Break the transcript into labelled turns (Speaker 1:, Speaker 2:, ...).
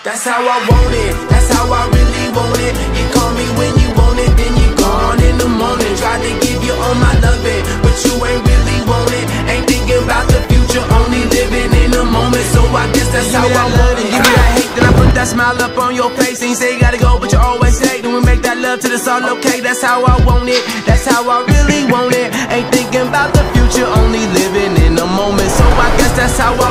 Speaker 1: That's how I want it, that's how I really want it. You call me when you want it, then you gone in the morning. Tried to give you all my loving, but you ain't really want it. Ain't thinking about the future, only living in the moment. So I guess that's how I want it. Give me that hate, then I put that smile up on your face. And you say you gotta go, but you always say, then we make that love till it's all okay. That's how I want it, that's how I really want it. Ain't thinking about the future, only living in the moment. So I guess that's how I want it.